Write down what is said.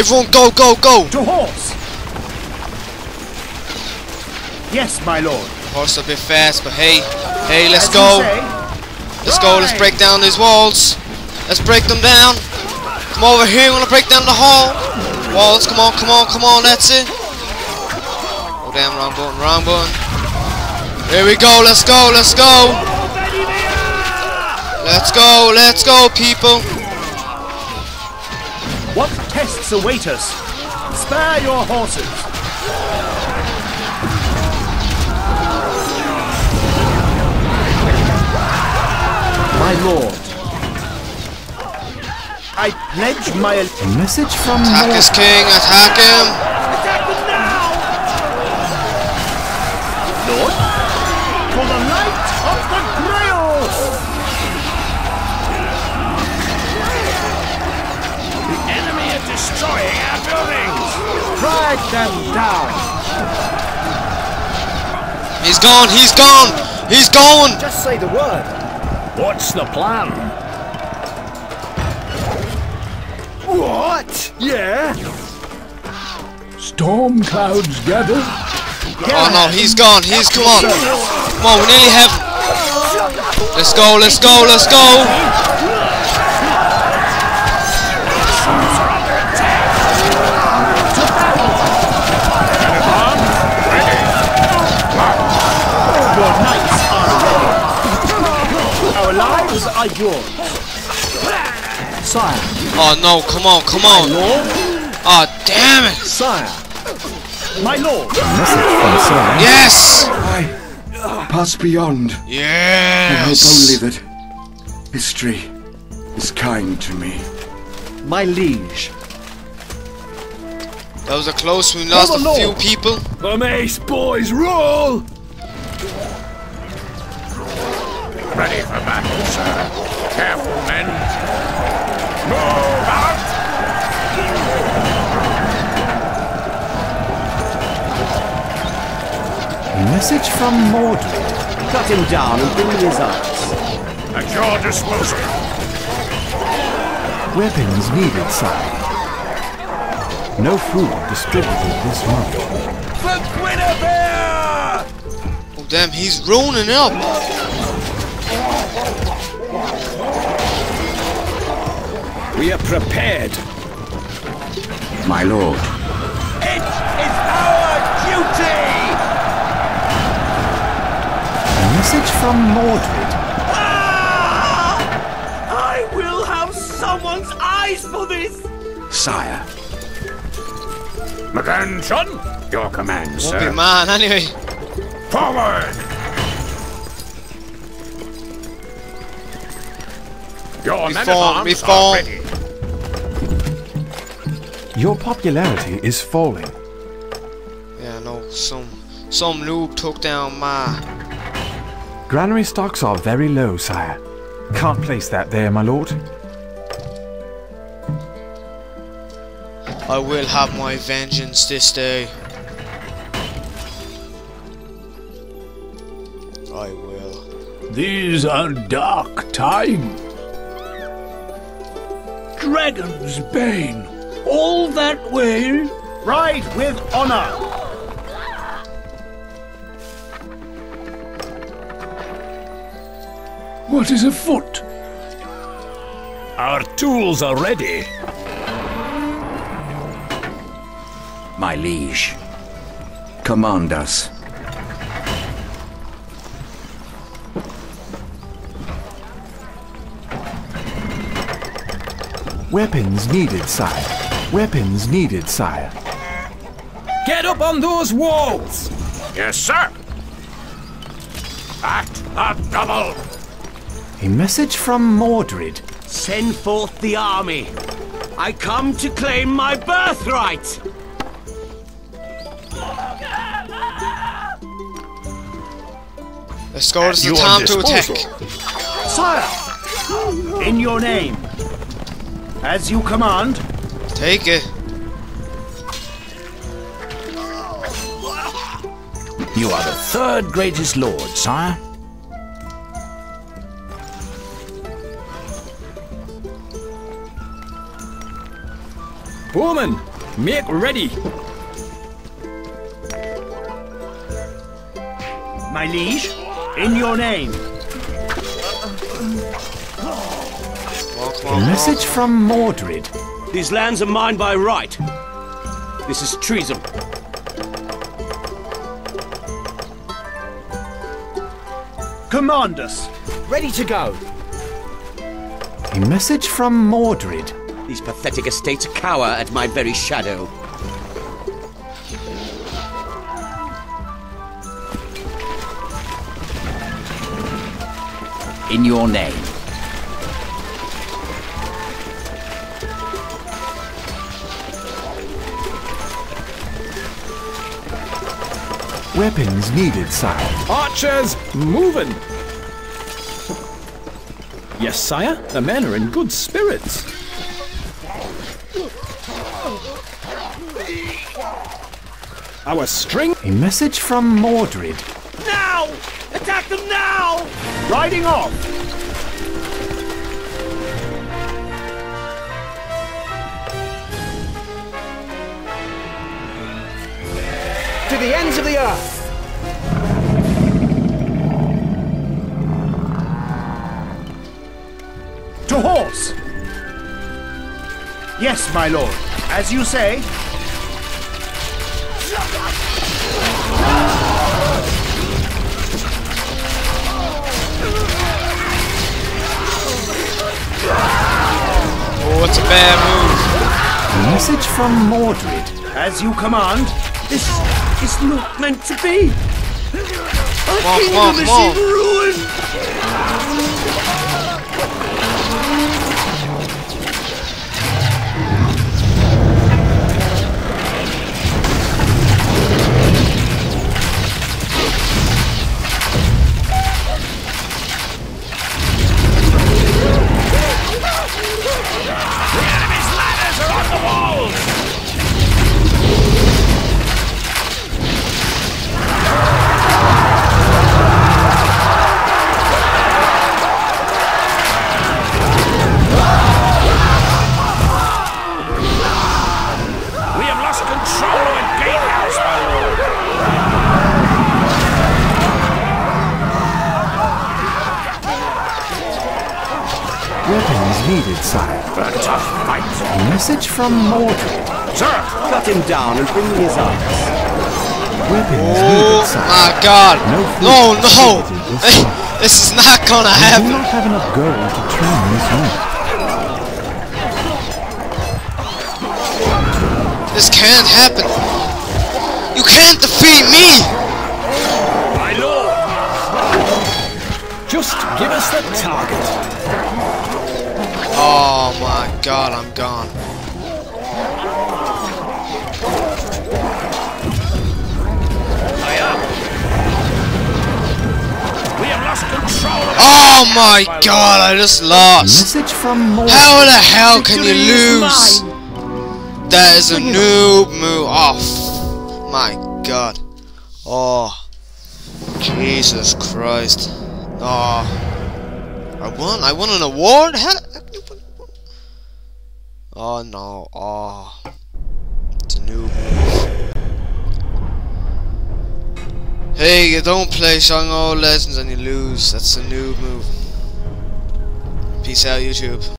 Everyone go, go, go! To horse! Yes, my lord. Horse a bit fast, but hey, hey, let's As go. say. Let's go, let's break down these walls. Let's break them down. Come over here, we're gonna break down the hall. Walls, come on, come on, come on, that's it. Oh damn, wrong button, wrong button. Here we go, let's go, let's go. Let's go, let's go, people. What tests await us? Spare your horses. My lord. I pledge my A message from Attack Mordred. is king, attack him. Attack them now! Lord, for the light of the Grail! Destroying our buildings! Drag them down! He's gone, he's gone, He's gone! Just say the word. What's the plan? What? Yeah? Storm clouds gather. Oh no, he's gone, he's come on. Come on, we nearly have him. Let's go, let's go, let's go. Your knights are ready. Our lives are yours. Sire. Oh no, come on, come on. Lord. Oh damn it. Sire. My lord. Message from Sir. Yes. I pass beyond. Yes! I hope only that history is kind to me. My liege. That was a close one. We lost a few Lord. people. The Mace boys roll! Ready for battle, sir. Careful, men. Move out! A message from Mordred. Cut him down and bring me his eyes. At your disposal. Weapons needed, sire. No food distributed this month. For Guinevere! Oh damn, he's ruining up. We are prepared. My lord, It is our duty! A message from Mordred. Ah! I will have someone's eyes for this! sire, McGanson, your command, Won't sir. be man anyway. Forward! Your We men fall, at we arms fall. Your popularity is falling. Yeah, no, some some noob took down my. Granary stocks are very low, sire. Can't place that there, my lord. I will have my vengeance this day. I will. These are dark times. Dragon's Bane. All that way? Ride with honor! What is afoot? Our tools are ready. my liege. Command us. Weapons needed, sire. Weapons needed, sire. Get up on those walls! Yes, sir. Act a double. A message from Mordred. Send forth the army. I come to claim my birthright! Let's go. This is the time to attack. Sire! In your name. As you command, Take it. You are the third greatest lord, sire. Bowman, make ready. My liege, in your name. A message from Mordred. These lands are mine by right. This is treason. Command us. Ready to go. A message from Mordred. These pathetic estates cower at my very shadow. In your name. Weapons needed, sire. Archers, moving. Yes, sire. The men are in good spirits. Our string. A message from Mordred. Now! Attack them now! Riding off! To the ends of the earth! To horse! Yes, my lord. As you say. Oh, it's a bad move. Message from Mordred. As you command. This is not meant to be. Come on, come on, come on. ruined. We needed, sire. A tough fight. Message from Mordred. Sir, Cut him down and bring me his arms. Weapons Oh needed, sire. my god. No No, no. this is not gonna We do not have enough gold to train this unit. This can't happen. You can't defeat me. my lord. Just give us the target. Oh my god, I'm gone. I am. We have lost control of Oh my god, I just lost. message from Mordred. How the hell can you lose? That is a noob move. Oh, my god. Oh, Jesus Christ. Oh, I won. I won an award. How? Oh no. Oh, it's a noob move. Hey, you don't play Stronghold Legends and you lose. That's a new move. Peace out, YouTube.